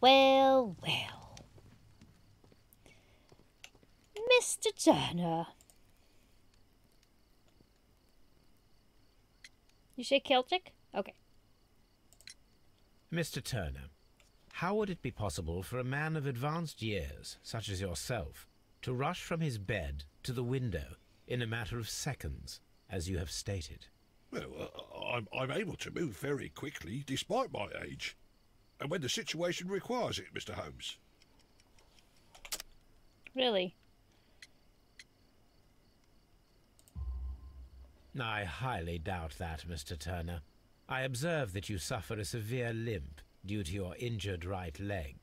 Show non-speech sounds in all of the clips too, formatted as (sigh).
well, well. Mr. Turner. You say Celtic? Okay. Mr. Turner, how would it be possible for a man of advanced years, such as yourself, to rush from his bed to the window in a matter of seconds, as you have stated? Well, uh, I'm, I'm able to move very quickly, despite my age. And when the situation requires it, Mr. Holmes. Really? I highly doubt that, Mr. Turner. I observe that you suffer a severe limp due to your injured right leg.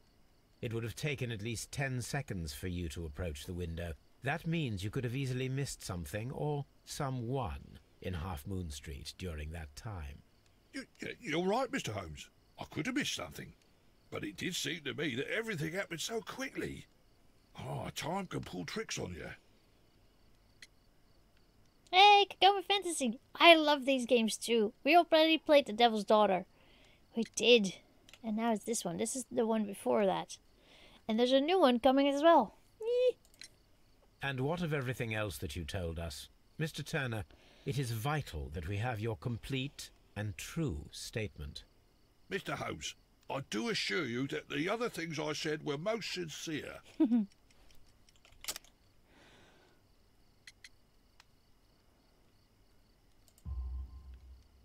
It would have taken at least ten seconds for you to approach the window. That means you could have easily missed something or someone in Half Moon Street during that time. You, you're right, Mr. Holmes. I could have missed something. But it did seem to me that everything happened so quickly. Oh, time can pull tricks on you. Hey, Kagome Fantasy! I love these games too. We already played The Devil's Daughter. We did. And now it's this one. This is the one before that. And there's a new one coming as well. Eee. And what of everything else that you told us? Mr. Turner, it is vital that we have your complete and true statement. Mr. Holmes, I do assure you that the other things I said were most sincere. (laughs)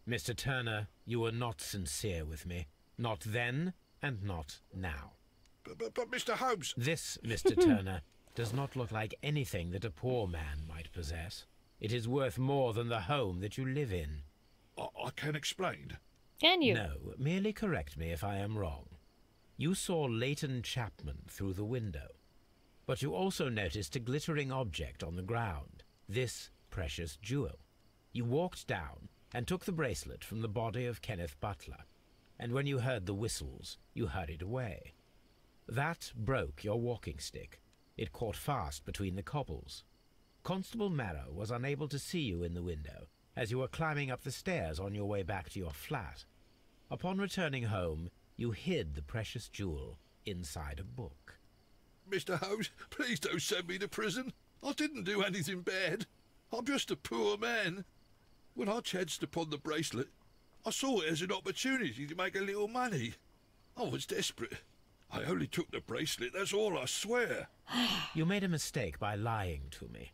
Mr. Turner, you were not sincere with me. Not then, and not now. But, but, but Mr. Holmes... This, Mr. (laughs) Turner, does not look like anything that a poor man might possess. It is worth more than the home that you live in. I, I can explain. Can you? No, merely correct me if I am wrong. You saw Leighton Chapman through the window, but you also noticed a glittering object on the ground, this precious jewel. You walked down and took the bracelet from the body of Kenneth Butler, and when you heard the whistles, you hurried away. That broke your walking stick. It caught fast between the cobbles. Constable Marrow was unable to see you in the window, as you were climbing up the stairs on your way back to your flat. Upon returning home, you hid the precious jewel inside a book. Mr. Holmes, please don't send me to prison. I didn't do anything bad. I'm just a poor man. When I chanced upon the bracelet, I saw it as an opportunity to make a little money. I was desperate. I only took the bracelet, that's all I swear. (sighs) you made a mistake by lying to me.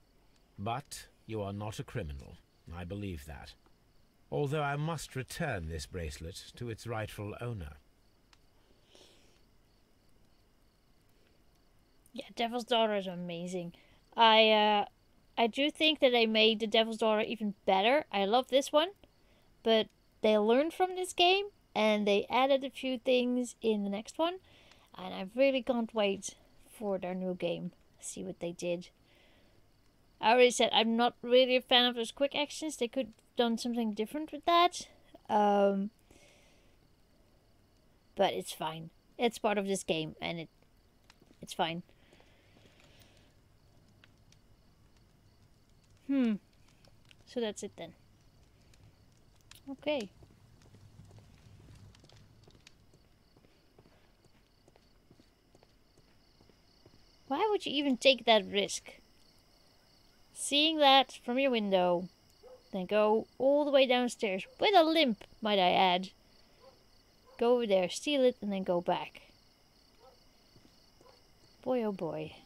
But you are not a criminal. I believe that. Although I must return this bracelet to its rightful owner. Yeah, Devil's Daughter is amazing. I uh I do think that they made the Devil's Daughter even better. I love this one, but they learned from this game and they added a few things in the next one, and I really can't wait for their new game. See what they did. I already said I'm not really a fan of those quick actions. They could have done something different with that. Um, but it's fine. It's part of this game, and it it's fine. Hmm. So that's it then. Okay. Why would you even take that risk? Seeing that from your window, then go all the way downstairs with a limp, might I add. Go over there, steal it, and then go back. Boy, oh boy.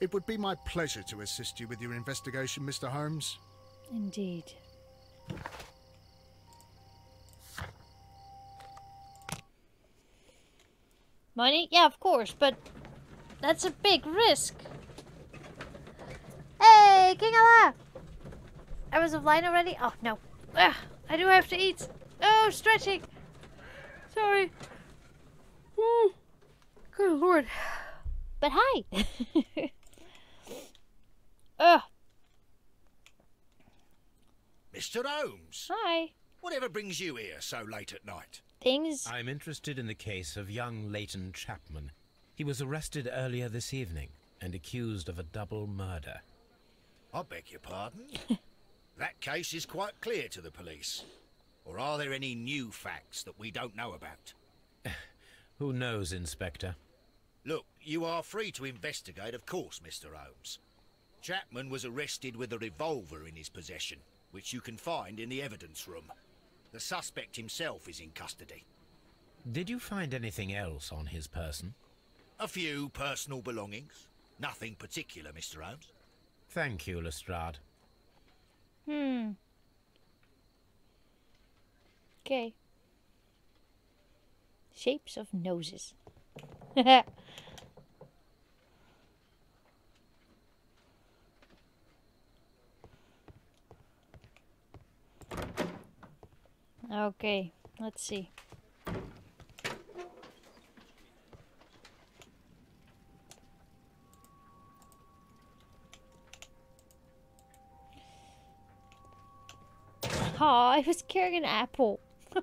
It would be my pleasure to assist you with your investigation, Mr. Holmes. Indeed. Money? Yeah, of course, but that's a big risk. Hey, Kingala! I was offline already? Oh, no. Ugh, I do have to eat. Oh, stretching. Sorry. Mm. Good lord. But hi. (laughs) Ugh. Mr. Holmes, Hi. whatever brings you here so late at night? Things. I'm interested in the case of young Leighton Chapman. He was arrested earlier this evening and accused of a double murder. I beg your pardon? (laughs) that case is quite clear to the police. Or are there any new facts that we don't know about? (sighs) Who knows, Inspector? Look, you are free to investigate, of course, Mr. Holmes. Chapman was arrested with a revolver in his possession, which you can find in the evidence room. The suspect himself is in custody. Did you find anything else on his person? A few personal belongings. Nothing particular, Mr. Holmes. Thank you, Lestrade. Hmm. Okay. Shapes of noses. (laughs) okay, let's see. Oh, I was carrying an apple. (laughs)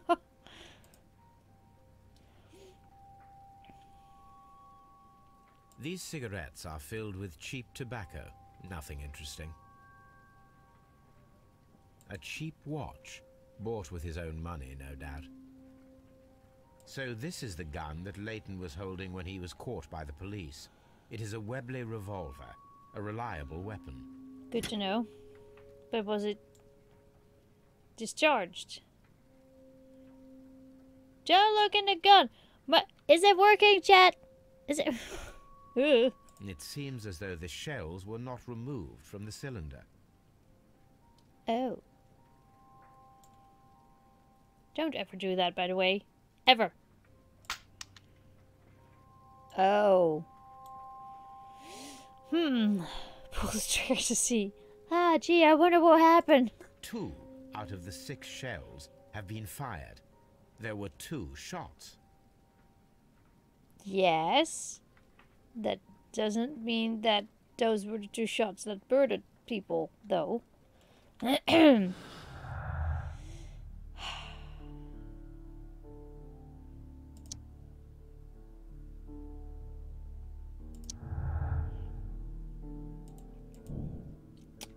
These cigarettes are filled with cheap tobacco. Nothing interesting. A cheap watch, bought with his own money, no doubt. So this is the gun that Leighton was holding when he was caught by the police. It is a Webley revolver, a reliable weapon. Good to know. But was it discharged? Don't look in the gun. But is it working, chat? Is it? (laughs) It seems as though the shells were not removed from the cylinder. oh. Don't ever do that, by the way. Ever. Oh. Hmm. (laughs) Pull the trigger to see. Ah, gee, I wonder what happened. Two out of the six shells have been fired. There were two shots. Yes. That doesn't mean that those were the two shots that murdered people, though. (clears throat)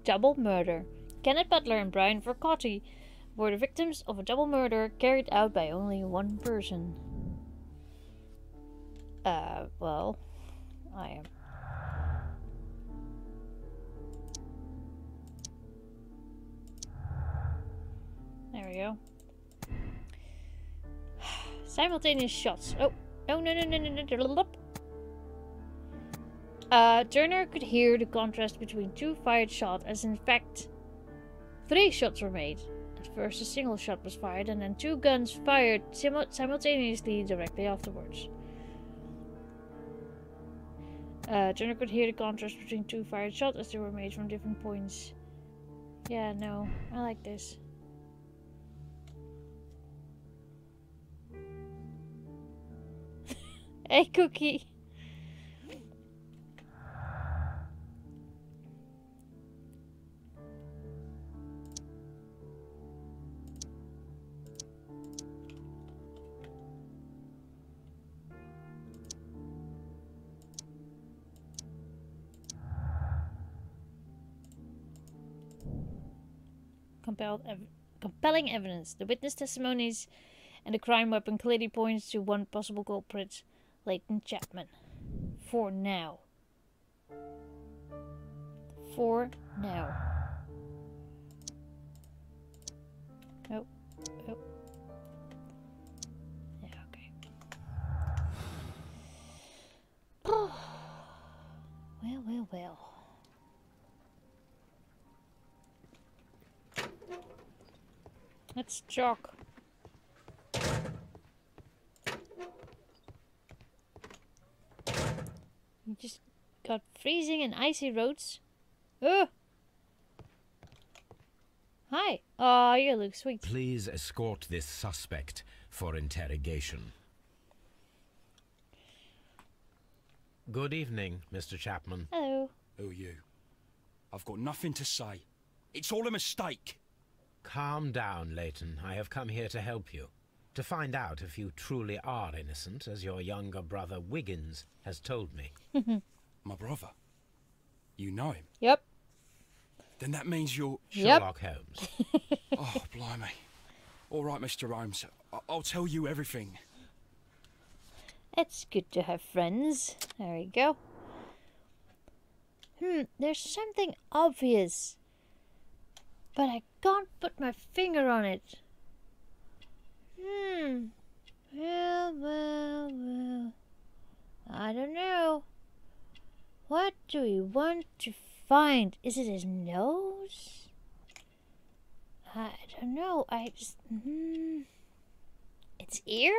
double murder. Kenneth Butler and Brian Vercotti were the victims of a double murder carried out by only one person. Uh, well, I am. There we go. (sighs) Simultaneous shots. Oh, oh no no no no no no! Uh, Turner could hear the contrast between two fired shots, as in fact, three shots were made. At first, a single shot was fired, and then two guns fired simu- simultaneously directly afterwards. Uh, Turner could hear the contrast between two fired shots as they were made from different points. Yeah, no, I like this. (laughs) hey, Cookie. Ev- compelling evidence. The witness testimonies and the crime weapon clearly points to one possible culprit, Leighton Chapman. For now. For now. Oh, oh. Yeah, okay. (sighs) well, well, well. Let's chalk. You just got freezing and icy roads. Ugh. Hi. Oh, you look sweet. Please escort this suspect for interrogation. Good evening, Mr. Chapman. Hello. Who are you? I've got nothing to say. It's all a mistake. Calm down, Leighton. I have come here to help you. To find out if you truly are innocent, as your younger brother Wiggins has told me. (laughs) My brother. You know him. Yep. Then that means you're. Yep. Sherlock Holmes. (laughs) Oh, blimey. All right, Mr. Holmes. I- I'll tell you everything. It's good to have friends. There we go. Hmm, there's something obvious. But I can't put my finger on it. Hmm. Well, well, well. I don't know. What do we want to find? Is it his nose? I don't know. I just. Hmm. Its ear?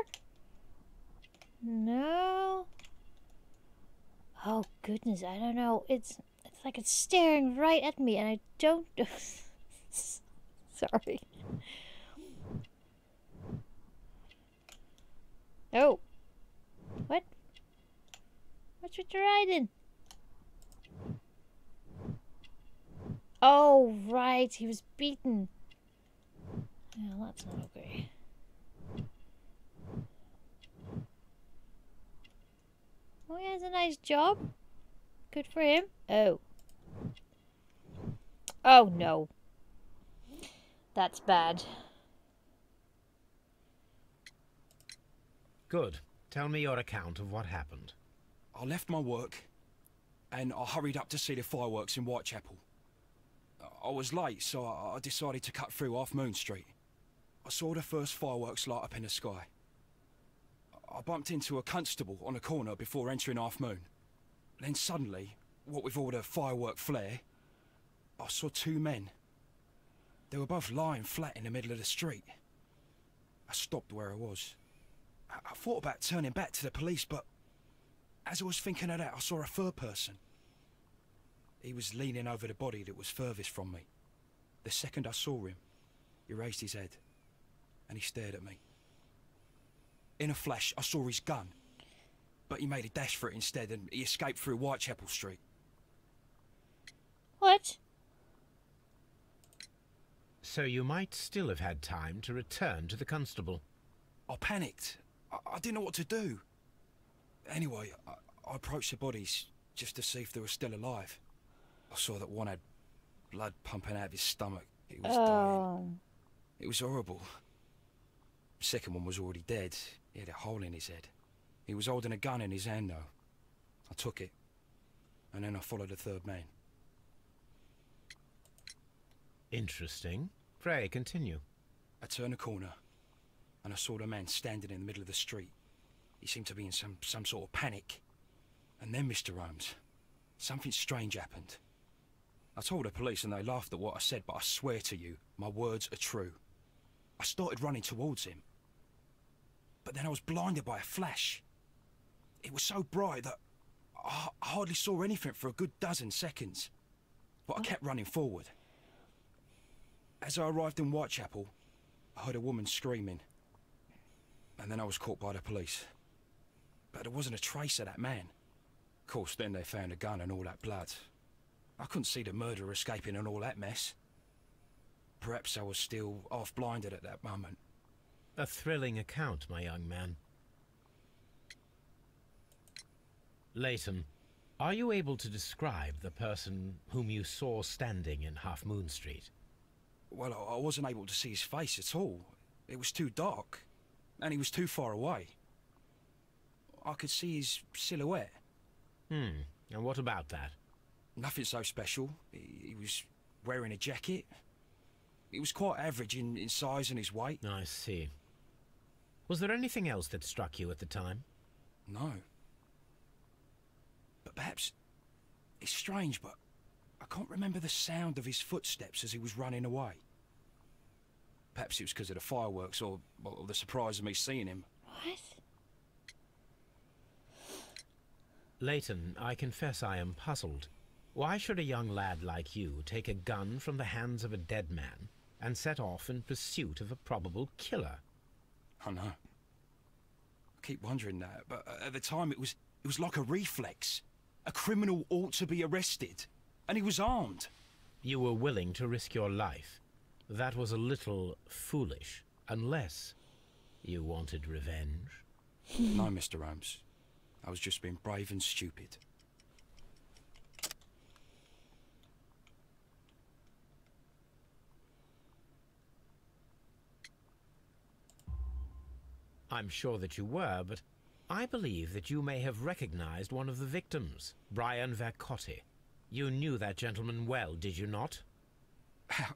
No. Oh goodness, I don't know. It's it's like it's staring right at me and I don't (laughs) Sorry. Oh. What? What's with your riding? Oh, right. He was beaten. Well, that's not okay. Oh, he has a nice job. Good for him. Oh. Oh, no. That's bad. Good. Tell me your account of what happened. I left my work and I hurried up to see the fireworks in Whitechapel. I was late, so I I decided to cut through Half Moon Street. I saw the first fireworks light up in the sky. I bumped into a constable on a corner before entering Half Moon. Then suddenly, what with all the firework flare, I saw two men. They were both lying flat in the middle of the street. I stopped where I was. I, thought about turning back to the police, but as I was thinking of that, I saw a third person. He was leaning over the body that was furthest from me. The second I saw him, he raised his head and he stared at me. In a flash, I saw his gun, but he made a dash for it instead and he escaped through Whitechapel Street. What? So you might still have had time to return to the constable. I panicked. I, I didn't know what to do. Anyway, I, I approached the bodies just to see if they were still alive. I saw that one had blood pumping out of his stomach. He was dying. Oh. It was horrible. The second one was already dead. He had a hole in his head. He was holding a gun in his hand, though. I took it, and then I followed the third man. Interesting. Pray, continue. I turned a corner, and I saw the man standing in the middle of the street. He seemed to be in some, some sort of panic. And then, Mr. Holmes, something strange happened. I told the police and they laughed at what I said, but I swear to you, my words are true. I started running towards him. But then I was blinded by a flash. It was so bright that I I hardly saw anything for a good dozen seconds. But I kept running forward. As I arrived in Whitechapel, I heard a woman screaming. And then I was caught by the police. But there wasn't a trace of that man. Of course, then they found a gun and all that blood. I couldn't see the murderer escaping and all that mess. Perhaps I was still half blinded at that moment. A thrilling account, my young man. Leighton, are you able to describe the person whom you saw standing in Half Moon Street? Well, I wasn't able to see his face at all. It was too dark, and he was too far away. I could see his silhouette. Hmm. And what about that? Nothing so special. He, he was wearing a jacket. He was quite average in, in size and his weight. I see. Was there anything else that struck you at the time? No. But perhaps it's strange, but I can't remember the sound of his footsteps as he was running away. Perhaps it was because of the fireworks or, or the surprise of me seeing him. What? Leighton, I confess I am puzzled. Why should a young lad like you take a gun from the hands of a dead man and set off in pursuit of a probable killer? I know. I keep wondering that, but uh, at the time it was it was like a reflex. A criminal ought to be arrested, and he was armed. You were willing to risk your life. That was a little foolish, unless you wanted revenge. (laughs) no, Mr. Holmes. I was just being brave and stupid. I'm sure that you were, but I believe that you may have recognized one of the victims, Brian Vercotti. You knew that gentleman well, did you not? (laughs) How?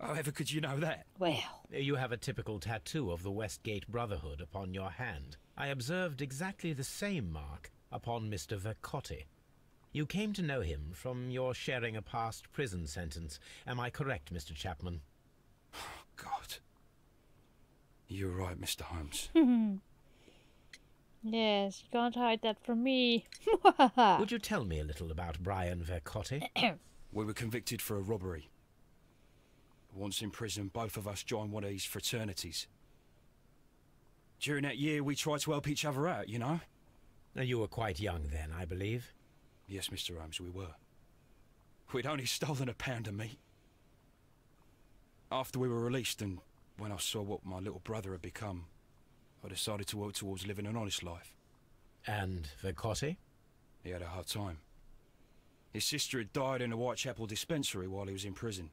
However could you know that? Well, You have a typical tattoo of the Westgate Brotherhood upon your hand. I observed exactly the same mark upon Mr. Vercotti. You came to know him from your sharing a past prison sentence. Am I correct, Mr. Chapman? Oh, (sighs) God. You're right, Mr. Holmes. (laughs) yes, you can't hide that from me. Would you tell me a little about Brian Vercotti? (coughs) we were convicted for a robbery. Once in prison, both of us joined one of these fraternities. During that year, we tried to help each other out, you know? Uh, you were quite young then, I believe. Yes, Mr. Holmes, we were. We'd only stolen a pound of meat. After we were released and when I saw what my little brother had become, I decided to work towards living an honest life. And Vercotti? He had a hard time. His sister had died in a Whitechapel dispensary while he was in prison.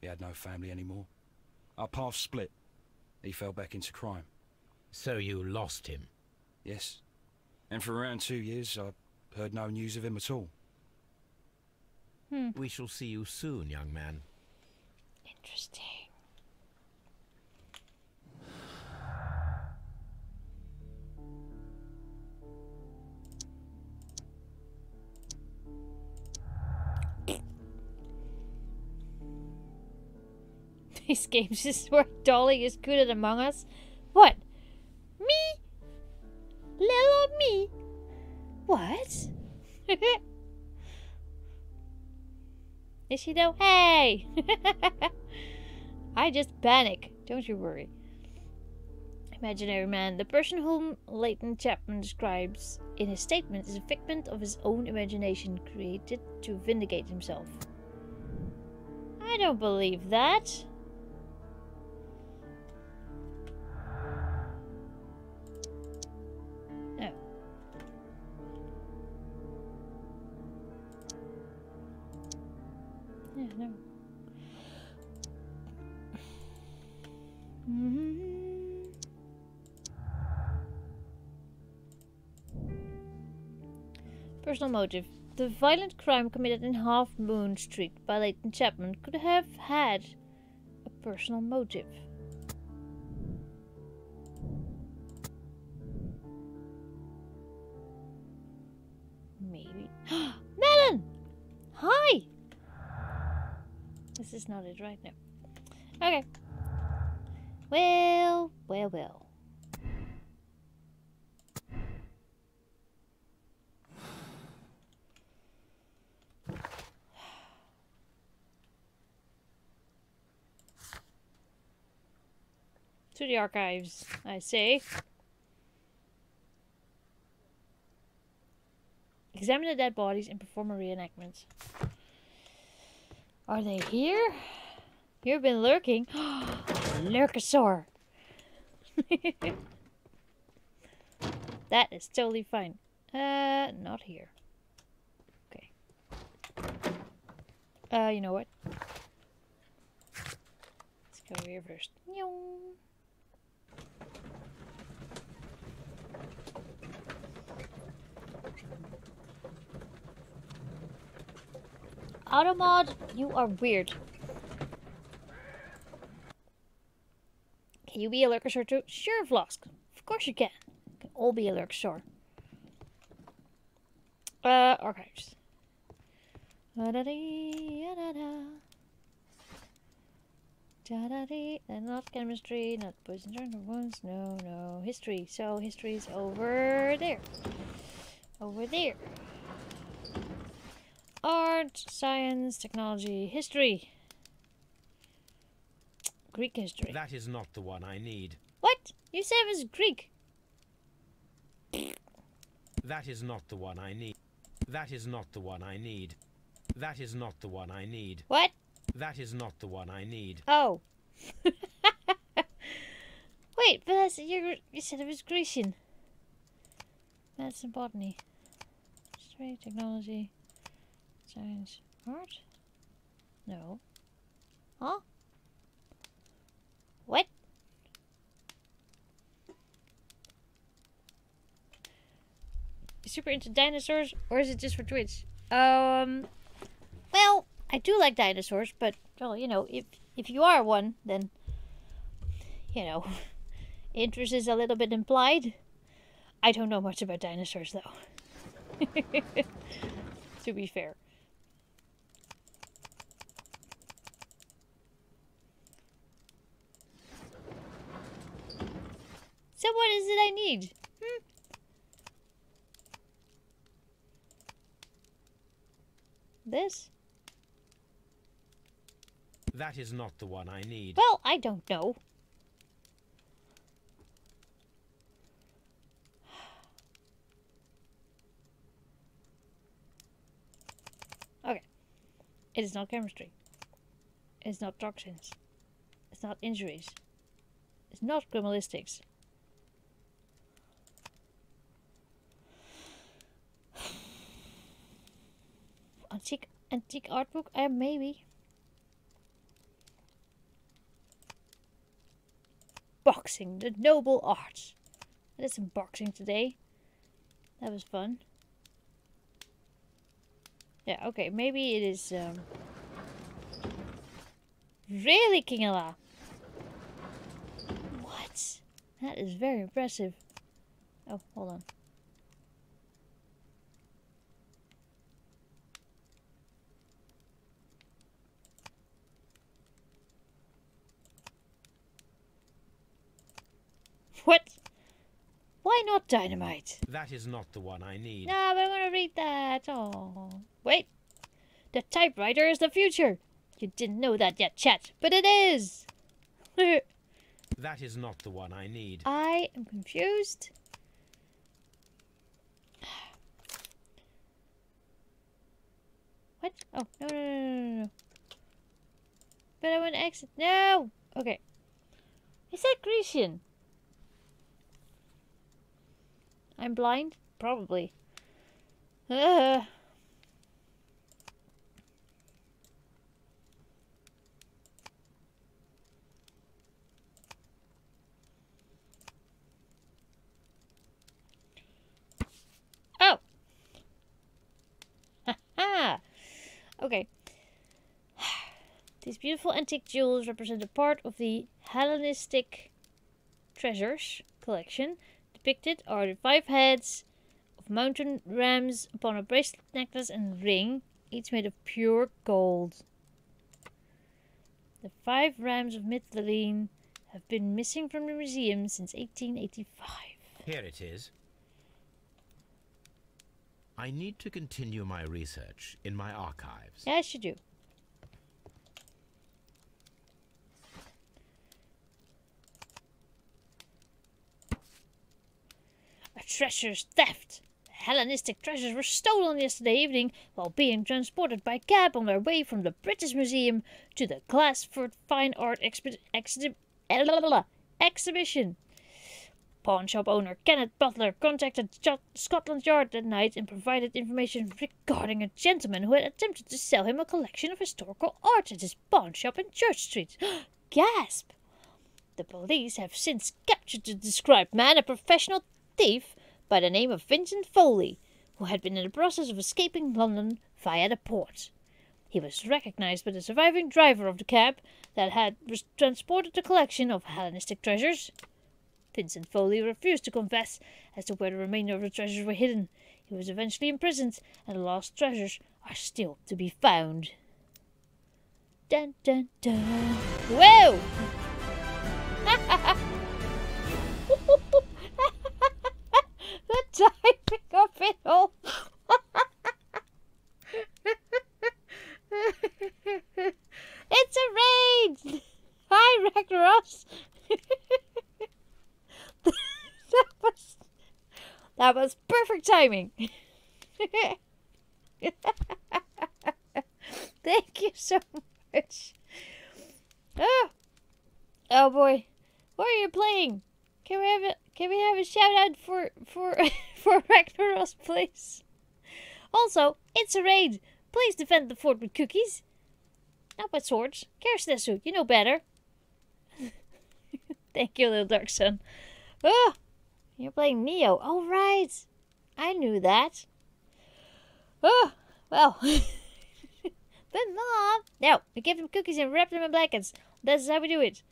He had no family anymore. Our paths split. He fell back into crime. So you lost him. Yes. And for around two years, I heard no news of him at all. Hmm. We shall see you soon, young man. Interesting. These games is where Dolly is good at Among Us. What? Me? Little me? What? (laughs) is she though? Hey! (laughs) I just panic. Don't you worry. Imaginary man, the person whom Leighton Chapman describes in his statement, is a figment of his own imagination created to vindicate himself. I don't believe that. Personal motive. The violent crime committed in Half Moon Street by Leighton Chapman could have had a personal motive. Maybe. (gasps) Melon! Hi! This is not it right now. Okay. Well, well, well. To the archives, I say. Examine the dead bodies and perform a reenactment. Are they here? You've been lurking. (gasps) Lurkosaur. (laughs) that is totally fine. Uh, not here. Okay. Uh, you know what? Let's go here first. Nyong. Automod, you are weird. Can you be a Lurkosaur too? Sure, Vlosk. Of course you can. Can all be a Lurkosaur. Uh, archives. Da-da-dee, da-da-da. Da-da-dee. And not chemistry, not poison journal ones. No, no. History. So history's over there. Over there. Art, science, technology, history. Greek history. That is not the one I need. What? You said it was Greek. That is not the one I need. That is not the one I need. That is not the one I need. What? That is not the one I need. Oh. (laughs) Wait, but that's, you, you said it was Grecian. Medicine, botany. History, technology, strange art? No. Huh? What? Super into dinosaurs, or is it just for Twitch? Um, well, I do like dinosaurs, but well, you know, if if you are one, then you know, (laughs) interest is a little bit implied. I don't know much about dinosaurs, though. (laughs) to be fair. So what is it I need? Hmm? This? That is not the one I need. Well, I don't know. (sighs) Okay. It is not chemistry. It is not toxins. It's not injuries. It's not criminalistics. Antique antique art book? Uh, maybe. Boxing, the noble art. I did some boxing today. That was fun. Yeah, okay, maybe it is um Really, Kingala? What? That is very impressive. Oh, hold on. What? Why not dynamite? That is not the one I need. No, but I want to read that. Oh, wait. The typewriter is the future. You didn't know that yet, chat, but it is. (laughs) That is not the one I need. I am confused. What? Oh, no, no, no, no, no, no. But I want to exit. No! Okay. Is that Grecian? I'm blind? Probably. Ugh. Oh! Okay. These beautiful antique jewels represent a part of the Hellenistic treasures collection. Depicted are the five heads of mountain rams upon a bracelet, necklace, and ring, each made of pure gold. The five rams of Mytilene have been missing from the museum since 1885. Here it is. I need to continue my research in my archives. Yes, you do. Treasure's theft! The Hellenistic treasures were stolen yesterday evening while being transported by cab on their way from the British Museum to the Glassford Fine Art exhi- eh, exhibition. Pawn shop owner Kenneth Butler contacted Scotland Yard that night and provided information regarding a gentleman who had attempted to sell him a collection of historical art at his pawn shop in Church Street. (gasps) Gasp! The police have since captured the described man, a professional thief by the name of Vincent Foley, who had been in the process of escaping London via the port. He was recognized by the surviving driver of the cab that had transported the collection of Hellenistic treasures. Vincent Foley refused to confess as to where the remainder of the treasures were hidden. He was eventually imprisoned, and the lost treasures are still to be found. Dun dun dun. Whoa! Timing. (laughs) Thank you so much. Oh, oh boy, what are you playing? Can we have a can we have a shout out for for (laughs) for Ragnaros, please? Also, it's a raid. Please defend the fort with cookies. Not with swords. Kerstesu, you know better. (laughs) Thank you, little dark son. Oh, you're playing Neo. Oh, right. I knew that. Oh, well. (laughs) but mom, no, we give them cookies and wrap them in blankets. That's how we do it.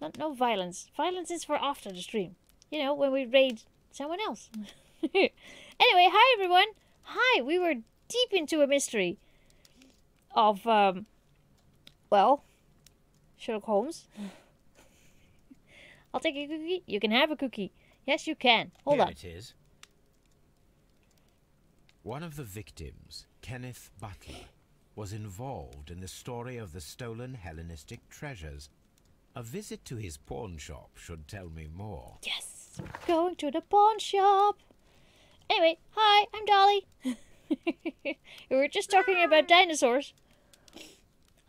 Not no violence. Violence is for after the stream. You know, when we raid someone else. (laughs) anyway, hi everyone. Hi, we were deep into a mystery of um well, Sherlock Holmes. (laughs) I'll take a cookie. You can have a cookie. Yes, you can. Hold Here on. it is. One of the victims, Kenneth Butler, was involved in the story of the stolen Hellenistic treasures. A visit to his pawn shop should tell me more. Yes, going to the pawn shop. Anyway, hi, I'm Dolly. (laughs) we were just talking about dinosaurs.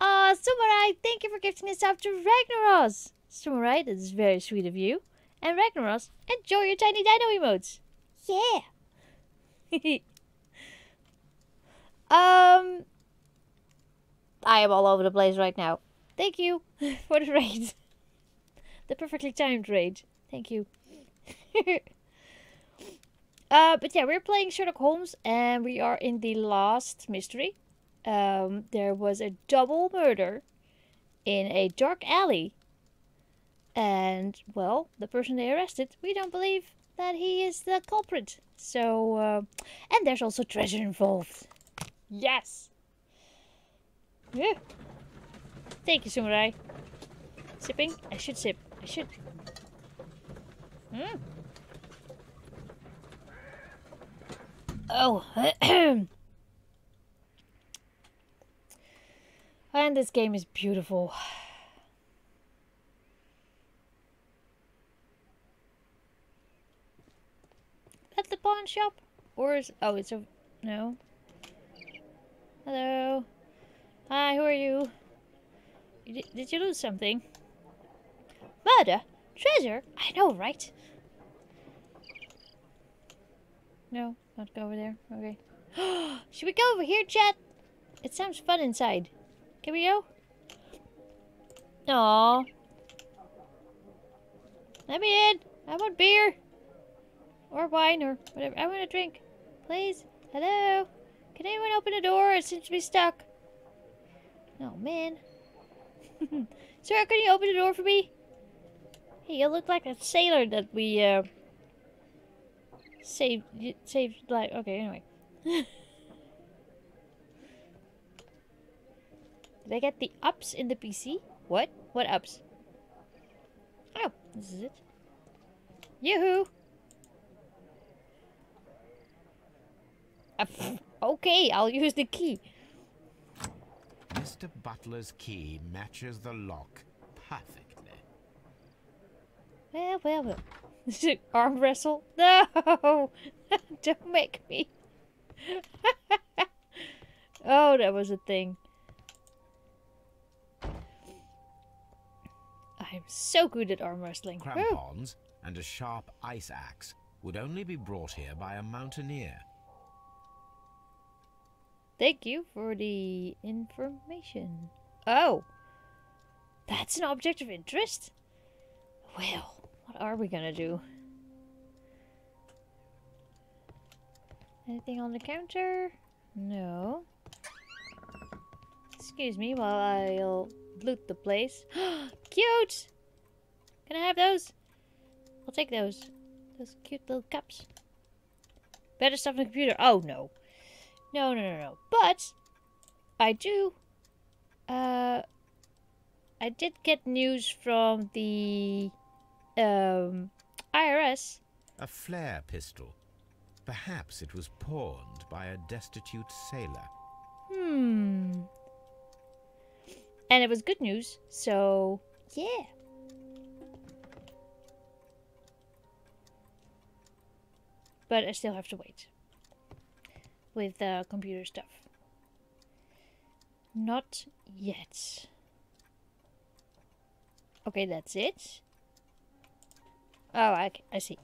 Ah, uh, Samurai, thank you for gifting us up to Ragnaros. Samurai, that is very sweet of you. And Ragnaros, enjoy your tiny dino emotes. Yeah. (laughs) um, I am all over the place right now. Thank you (laughs) for the raid. the perfectly timed raid. Thank you. (laughs) uh, but yeah, we're playing Sherlock Holmes, and we are in the last mystery. Um, there was a double murder in a dark alley. And, well, the person they arrested, we don't believe that he is the culprit. So, uh, and there's also treasure involved. Yes! Yeah. Thank you, Samurai. Sipping? I should sip. I should. Mm. Oh. (clears throat) and this game is beautiful. At the pawn shop? Or is. Oh, it's a. No. Hello. Hi, who are you? You Did, did you lose something? Murder? Treasure? I know, right? No, not go over there. Okay. (gasps) Should we go over here, chat? It sounds fun inside. Can we go? Aww. Let me in. I want beer. Or wine or whatever. I want a drink. Please? Hello? Can anyone open the door? It seems to be stuck. Oh, man. (laughs) Sir, can you open the door for me? Hey, you look like a sailor that we, uh... Saved... Saved life. Okay, anyway. (laughs) Did I get the ups in the PC? What? What ups? Oh, this is it. Yoo-hoo! Uh, pff, okay, I'll use the key. Mr. Butler's key matches the lock perfectly. Well, well, well. (laughs) Is it arm wrestle? (laughs) No! (laughs) Don't make me. oh, that was a thing. I'm so good at arm wrestling. Crampons and a sharp ice axe would only be brought here by a mountaineer. Thank you for the information. Oh, that's an object of interest? Well, what are we gonna do? Anything on the counter? No. Excuse me while I'll loot the place. (gasps) cute! Can I have those? I'll take those. Those cute little cups. Better stuff on the computer. Oh, no. No, no, no, no. But I do. Uh, I did get news from the um, IRS. A flare pistol. Perhaps it was pawned by a destitute sailor. Hmm. And it was good news, so yeah. But I still have to wait with the computer stuff. Not yet. Okay, that's it. Oh, I, I see.